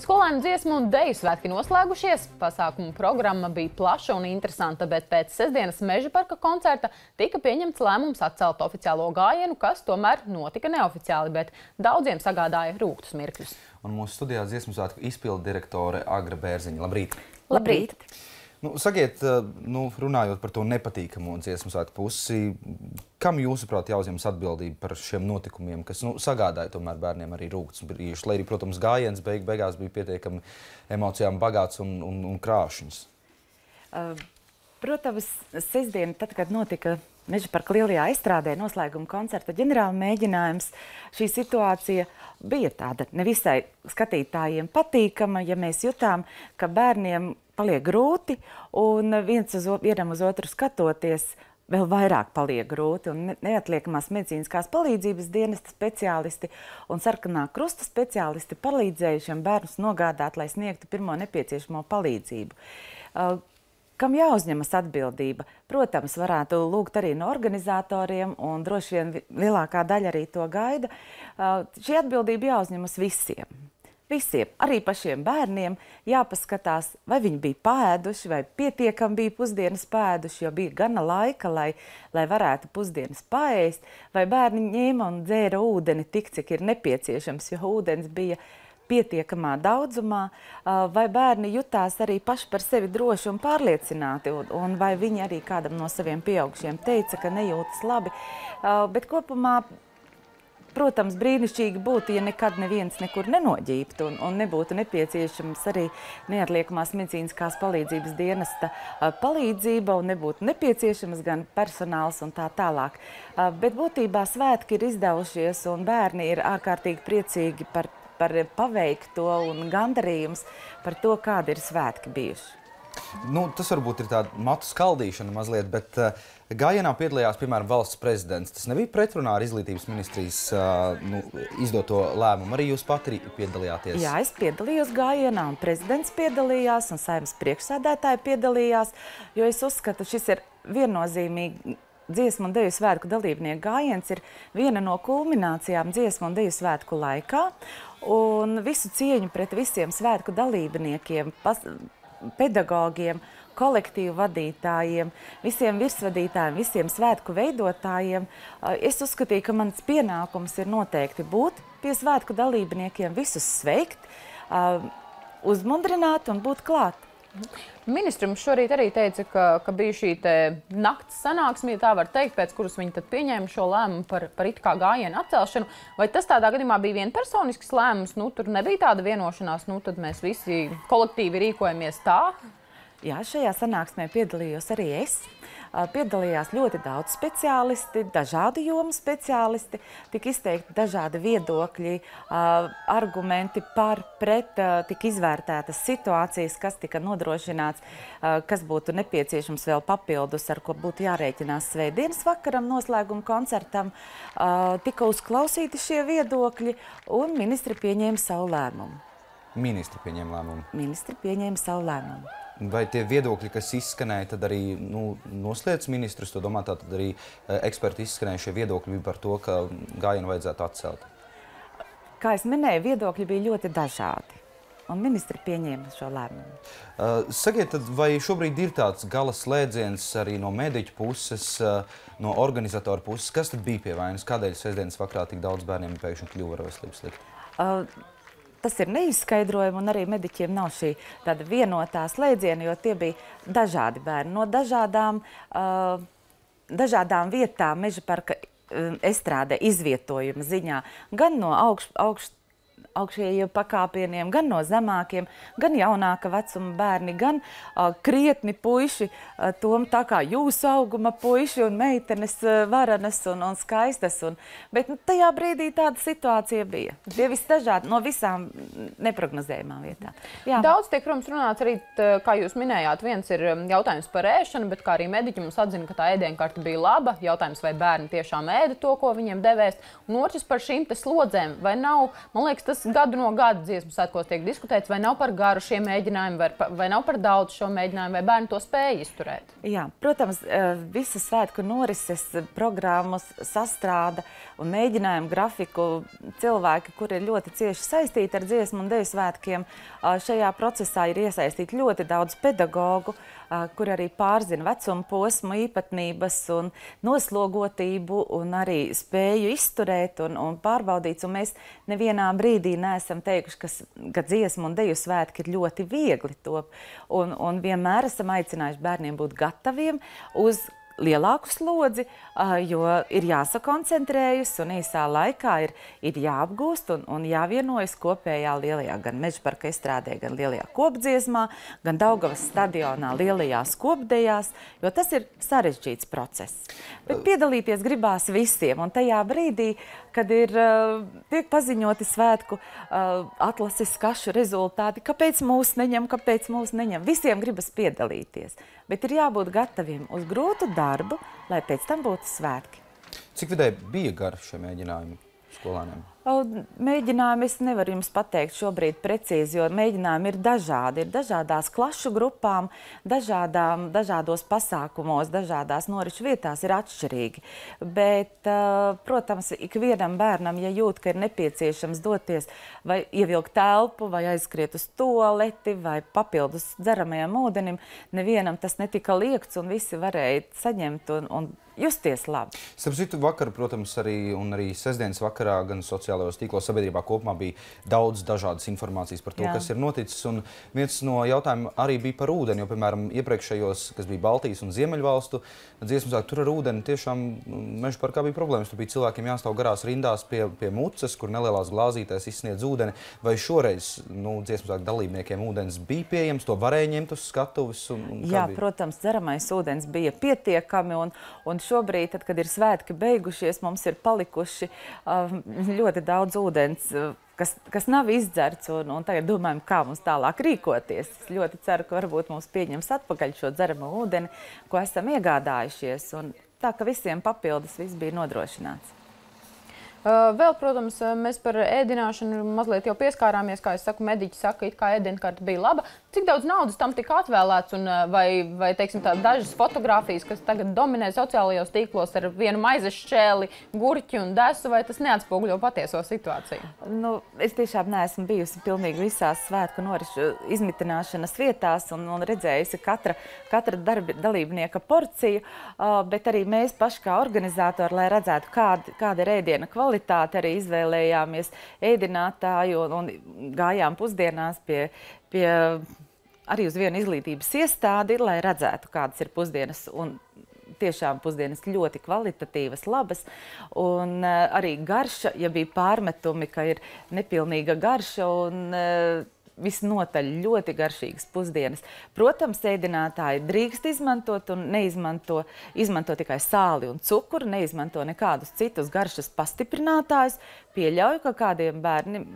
Skolēnu dziesmu un deju svētki noslēgušies. Pasākuma programma bija plaša un interesanta, bet pēc sestdienas meža parka koncerta tika pieņemts lēmums atcelt oficiālo gājienu, kas tomēr notika neoficiāli, bet daudziem sagādāja rūktus mirkļus. Un mūsu studijā dziesmu svētku izpildu direktore Agra Bērziņa. Labrīt! Labrīt! Nu, sakiet, eh, nu, runājot par to nepatīkamo dziesmu svētku pusi, kam jūsuprāt jāuzņemas atbildība par šiem notikumiem, kas nu, sagādāja tomēr bērniem arī rūktus brīžus, lai arī, protams, gājiens beig, beigās bija pietiekami emocijām bagāts un, un, un krāšņs? Uh, protams, sestdien, tad, kad notika Meža parka lielajā aizstrādē noslēguma koncerta ģenerāla mēģinājums, šī situācija bija tāda nevisai skatītājiem patīkama, ja mēs jutām, ka bērniem paliek grūti un viens uz, vienam uz otru skatoties, vēl vairāk paliek grūti. Un neatliekamās medicīniskās palīdzības dienesta speciālisti un sarkanā krusta speciālisti palīdzējušiem bērnus nogādāt, lai sniegtu pirmo nepieciešamo palīdzību. Uh, kam jāuzņemas atbildība. Protams, varētu lūgt arī no organizatoriem, un droši vien lielākā daļa arī to gaida. Uh, šī atbildība jāuzņemas visiem. Visiem, arī pašiem bērniem, jāpaskatās, vai viņi bija pēduši, vai pietiekami bija pusdienas pēduši, jo bija gana laika, lai, lai varētu pusdienas paēst, vai bērni ņēma un dzēra ūdeni tik, cik ir nepieciešams, jo ūdens bija pietiekamā daudzumā, vai bērni jutās arī paši par sevi droši un pārliecināti, un, un vai viņi arī kādam no saviem pieaugušiem teica, ka nejūtas labi. Bet kopumā Protams, brīnišķīgi būtu, ja nekad neviens nekur nenoģībtu un, un nebūtu nepieciešams arī neatliekamās medicīniskās palīdzības dienesta palīdzība un nebūtu nepieciešams gan personāls un tā tālāk. Bet būtībā svētki ir izdevušies un bērni ir ārkārtīgi priecīgi par par paveikto un gandarījums par to, kādi ir svētki bijuši. Nu, tas varbūt ir tāds matu skaldīšana mazliet, bet uh, gājienā piedalījās, piemēram, valsts prezidents. Tas nebija pretrunā ar izglītības ministrijas uh, nu, izdoto lēmumu. Arī jūs pati piedalījāties? Jā, es piedalījos gājienā, un prezidents piedalījās, un saimnes priekšsēdētāji piedalījās, jo es uzskatu, šis ir viennozīmīgi dziesmu un deju svētku dalībnieku gājiens ir viena no kulminācijām dziesmu un deju svētku laikā. Un visu cieņu pret visiem svētku dalībniekiem, pas, pedagogiem, kolektīvu vadītājiem, visiem virsvadītājiem, visiem svētku veidotājiem. Es uzskatīju, ka mans pienākums ir noteikti būt pie svētku dalībniekiem, visus sveikt, uzmundrināt un būt klāt. Ministri mums šorīt arī teica, ka, ka bija šī nakts sanāksme, ja tā var teikt, pēc kuras viņi pieņēma šo lēmumu par, par it kā gājienu atcelšanu. Vai tas tādā gadījumā bija vienpersonisks lēmums? Nu, tur nebija tāda vienošanās, nu tad mēs visi kolektīvi rīkojamies tā. Jā, šajā sanāksmē piedalījos arī es. Piedalījās ļoti daudz speciālisti, dažādu jomu speciālisti, tika izteikti dažādi viedokļi, argumenti par, pret, tika izvērtētas situācijas, kas tika nodrošināts, kas būtu nepieciešams vēl papildus, ar ko būtu jārēķinās svētdienas vakaram noslēguma koncertam. Tika uzklausīti šie viedokļi un ministri pieņēma savu lēmumu. Ministri pieņēma lēmumu? Ministri pieņēma savu lēmumu. Vai tie viedokļi, kas izskanēja, tad arī nu, noslēdz ministrs, to domā, tad arī eh, eksperti izskanēja šie viedokļi par to, ka gājienu vajadzētu atcelt? Kā es minēju, viedokļi bija ļoti dažādi. Un ministri pieņēma šo lēmumu. Uh, sakiet, tad, vai šobrīd ir tāds gala slēdziens arī no mediķu puses, uh, no organizatora puses? Kas tad bija pie vainas? Kādēļ sestdienas vakarā tik daudz bērniem pēkšņi kļuva ar veselības slikti? Uh, tas ir neizskaidrojami, un arī mediķiem nav šī tāda vienotā slēdziena, jo tie bija dažādi bērni no dažādām, uh, dažādām vietām. Meža parka estrādē izvietojuma ziņā, gan no augš, augš, augšējiem pakāpieniem, gan no zemākiem, gan jaunāka vecuma bērni, gan uh, krietni puiši, uh, tom tā kā jūsu auguma puiši un meitenes uh, varenas un, un skaistas. Un, bet nu, tajā brīdī tāda situācija bija. Tie visi dažādi no visām neprognozējumām vietām. Jā. Daudz tiek, protams, runāts arī, kā jūs minējāt, viens ir jautājums par ēšanu, bet kā arī mediķi mums atzina, ka tā ēdienkarte bija laba. Jautājums, vai bērni tiešām ēda to, ko viņiem devēs. Un otrs par šīm slodzēm. Vai nav, man liekas, tas tas gadu no gada dziesmu svētkos tiek diskutēts, vai nav par garu šie mēģinājumi, vai, vai nav par daudz šo mēģinājumu, vai bērni to spēj izturēt? Jā, protams, eh, visas svētku norises programmas sastrāda un mēģinājumu grafiku cilvēki, kuri ir ļoti cieši saistīti ar dziesmu un deju svētkiem, šajā procesā ir iesaistīti ļoti daudz pedagogu, kur arī pārzina vecuma posmu īpatnības un noslogotību un arī spēju izturēt un, un pārbaudīt. Un mēs nevienā brīdī neesam teikuši, ka, ka dziesmu un deju svētki ir ļoti viegli top. Un, un vienmēr esam aicinājuši bērniem būt gataviem uz lielāku slodzi, jo ir jāsakoncentrējas un īsā laikā ir, ir jāapgūst un, un jāvienojas kopējā lielajā gan meža parka izstrādē, gan lielajā kopdziesmā, gan Daugavas stadionā lielajās kopdejās, jo tas ir sarežģīts process. Bet piedalīties gribās visiem, un tajā brīdī, kad ir tiek paziņoti svētku atlases kašu rezultāti, kāpēc mūs neņem, kāpēc mūs neņem, visiem gribas piedalīties bet ir jābūt gataviem uz grūtu darbu, lai pēc tam būtu svētki. Cik vidēji bija gari šie mēģinājumi skolēniem? Mēģinājumi es nevaru jums pateikt šobrīd precīzi, jo mēģinājumi ir dažādi. Ir dažādās klašu grupām, dažādām, dažādos pasākumos, dažādās norišu vietās ir atšķirīgi. Bet, protams, ikvienam bērnam, ja jūt, ka ir nepieciešams doties vai ievilkt telpu, vai aizskriet uz toaleti, vai papildus dzeramajam ūdenim, nevienam tas netika liekts un visi varēja saņemt un, un justies labi. Starp citu, vakar, protams, arī, arī sestdienas vakarā gan sociālajos tīklos sabiedrībā kopumā bija daudz dažādas informācijas par to, Jā. kas ir noticis. Un viens no jautājumiem arī bija par ūdeni, jo, piemēram, iepriekšējos, kas bija Baltijas un Ziemeļvalstu dziesmu sāk, tur ar ūdeni tiešām meža parkā bija problēmas. Tur bija cilvēkiem jāstāv garās rindās pie, pie mucas, kur nelielās glāzītēs izsniedz ūdeni. Vai šoreiz nu, dziesmu sāk dalībniekiem ūdens bija pieejams, to varēja ņemt uz skatuves? Un, un Jā, bija? protams, dzeramais ūdens bija pietiekami un, un šobrīd, tad, kad ir svētki beigušies, mums ir palikuši uh, ļoti daudz ūdens. Uh, kas, kas nav izdzerts, un, un tagad domājam, kā mums tālāk rīkoties. Es ļoti ceru, ka varbūt mums pieņems atpakaļ šo dzeramo ūdeni, ko esam iegādājušies. Un tā, ka visiem papildus viss bija nodrošināts. Vēl, protams, mēs par ēdināšanu mazliet jau pieskārāmies. Kā jau saku, mediķi saka, ka ēdienkarte bija laba. Cik daudz naudas tam tika atvēlēts, un vai, vai teiksim, dažas fotogrāfijas, kas tagad dominē sociālajos tīklos ar vienu maizes šķēli, gurķi un desu, vai tas neatspoguļo patieso situāciju? Nu, es tiešām neesmu bijusi pilnīgi visās svētku norišu izmitināšanas vietās un, un redzējusi katra, katra darbi, dalībnieka porciju, bet arī mēs paši kā organizatori, lai redzētu, kāda, kāda ir ēdiena kvalitāte kvalitāti arī izvēlējāmies ēdinātāju un, un gājām pusdienās pie, pie arī uz vienu izglītības iestādi, lai redzētu, kādas ir pusdienas. Un tiešām pusdienas ļoti kvalitatīvas, labas. Un uh, arī garša, ja bija pārmetumi, ka ir nepilnīga garša. Un, uh, visnotaļ ļoti garšīgas pusdienas. Protams, ēdinātāji drīkst izmantot un neizmanto izmanto tikai sāli un cukuru, neizmanto nekādus citus garšas pastiprinātājus. Pieļauju, ka kādiem bērniem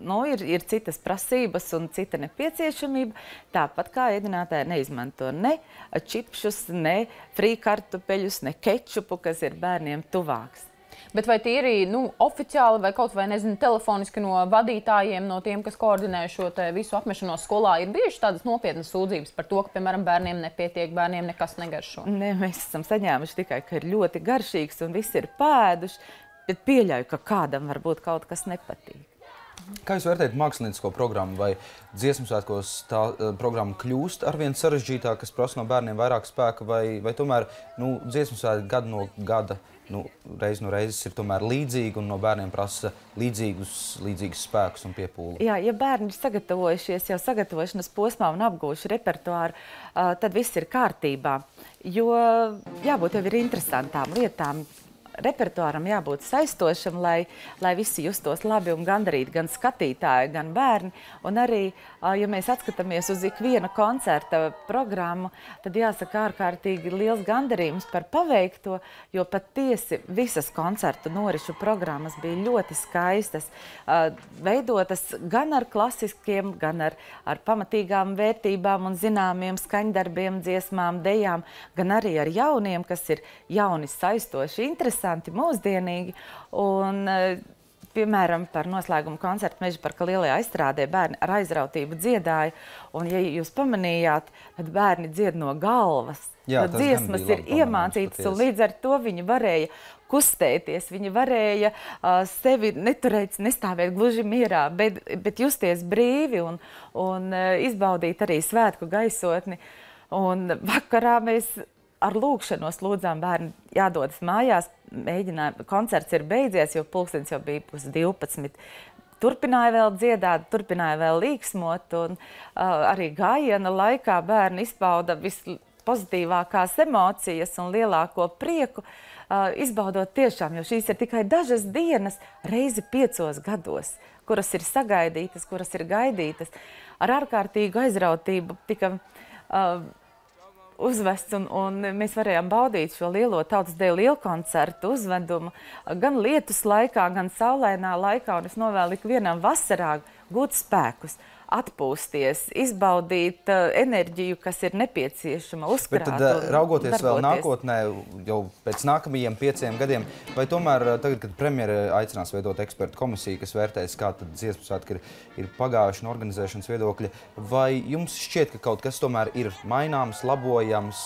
nu, ir, ir citas prasības un cita nepieciešamība. Tāpat kā ēdinātāji neizmanto ne čipšus, ne frīkartupeļus, ne kečupu, kas ir bērniem tuvāks. Bet vai tie ir nu, oficiāli vai kaut vai nezinu, telefoniski no vadītājiem, no tiem, kas koordinē šo visu apmešanos skolā, ir bijušas tādas nopietnas sūdzības par to, ka, piemēram, bērniem nepietiek, bērniem nekas negaršo? Nē, mēs esam saņēmuši tikai, ka ir ļoti garšīgs un viss ir pēduši, bet pieļauju, ka kādam varbūt kaut kas nepatīk. Kā jūs vērtējat māksliniecisko programmu? Vai dziesmu svētkos tā uh, programma kļūst ar vien sarežģītāka, kas prasa no bērniem vairāk spēka, vai, vai tomēr nu, dziesmu svētki gadu no gada nu, reiz no reizes ir tomēr līdzīga un no bērniem prasa līdzīgus, līdzīgus spēkus un piepūli. Jā, ja bērni ir sagatavojušies jau sagatavošanas posmā un apgūši repertuāru, tad viss ir kārtībā. Jo jābūt jau ir interesantām lietām, repertuāram jābūt saistošam, lai, lai visi justos labi un gandarīti, gan skatītāji, gan bērni. Un arī, ja mēs atskatāmies uz ikviena koncerta programmu, tad jāsaka ārkārtīgi liels gandarījums par paveikto, jo patiesi visas koncertu norišu programmas bija ļoti skaistas, veidotas gan ar klasiskiem, gan ar, ar pamatīgām vērtībām un zināmiem skaņdarbiem, dziesmām, dejām, gan arī ar jauniem, kas ir jauni, saistoši, interesanti interesanti, mūsdienīgi. Un, eh, piemēram, par noslēgumu koncertu Meža parka lielajā aizstrādē bērni ar aizrautību dziedāja. Un, ja jūs pamanījāt, tad bērni dzied no galvas. Jā, gan dziesmas ir iemācītas, un līdz ar to viņi varēja kustēties, viņi varēja uh, sevi neturēt, nestāvēt gluži mierā, bet, bet justies brīvi un, un uh, izbaudīt arī svētku gaisotni. Un vakarā mēs ar lūkšanos lūdzām bērnu jādodas mājās. Mēģinājām, koncerts ir beidzies, jo pulkstenis jau bija pus 12. Turpināja vēl dziedāt, turpināja vēl līksmot, un uh, arī gājiena laikā bērni izpauda vispozitīvākās emocijas un lielāko prieku, uh, izbaudot tiešām, jo šīs ir tikai dažas dienas reizi piecos gados, kuras ir sagaidītas, kuras ir gaidītas. Ar ārkārtīgu aizrautību tika uh, uzvests, un, un mēs varējām baudīt šo lielo tautas deju lielu koncertu uzvedumu gan lietus laikā, gan saulainā laikā, un es novēlu ikvienam vasarā gūt spēkus, atpūsties, izbaudīt uh, enerģiju, kas ir nepieciešama, uzkrāt. Bet tad, un raugoties vēl darboties. nākotnē, jau pēc nākamajiem pieciem gadiem, vai tomēr uh, tagad, kad premjera aicinās veidot ekspertu komisiju, kas vērtēs, kā tad dziesmu svētki ir, ir pagājuši no organizēšanas viedokļa, vai jums šķiet, ka kaut kas tomēr ir maināms, labojams?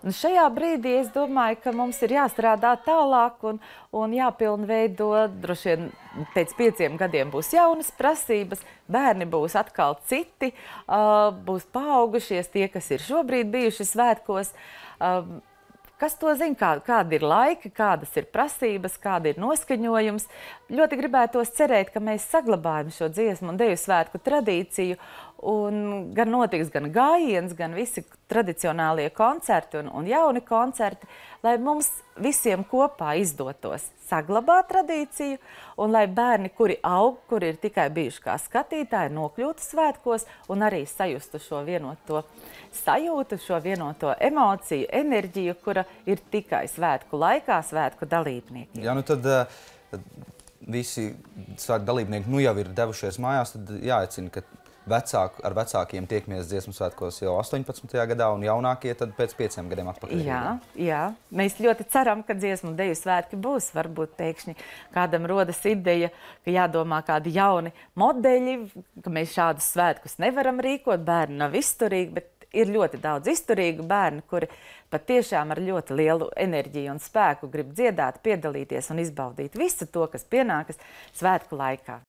Un šajā brīdī es domāju, ka mums ir jāstrādā tālāk un, un jāpilnveido. Droši vien pēc pieciem gadiem būs jaunas prasības, bērni būs atkal citi, uh, būs paaugušies tie, kas ir šobrīd bijuši svētkos. Uh, Kas to zina, kā, kāda ir laika, kādas ir prasības, kāda ir noskaņojums. Ļoti gribētos cerēt, ka mēs saglabājam šo dziesmu un deju svētku tradīciju. Un gan notiks gan gājiens, gan visi tradicionālie koncerti un, un jauni koncerti, lai mums visiem kopā izdotos saglabāt tradīciju, un lai bērni, kuri aug, kuri ir tikai bijuši kā skatītāji, nokļūtu svētkos un arī sajustu šo vienoto sajūtu, šo vienoto emociju, enerģiju, kura ir tikai svētku laikā, svētku dalībniekiem. Jā, nu tad, uh, visi svētku dalībnieki nu jau ir devušies mājās, tad jāicina, ka vecāku, ar vecākiem tiekamies dziesmu svētkos jau 18. gadā, un jaunākie tad pēc pieciem gadiem atpakaļ. Jā, jā, mēs ļoti ceram, ka dziesmu un deju svētki būs. Varbūt pēkšņi kādam rodas ideja, ka jādomā kādi jauni modeļi, ka mēs šādus svētkus nevaram rīkot, bērni nav izturīgi, bet ir ļoti daudz izturīgu bērnu, kuri patiešām ar ļoti lielu enerģiju un spēku grib dziedāt, piedalīties un izbaudīt visu to, kas pienākas svētku laikā.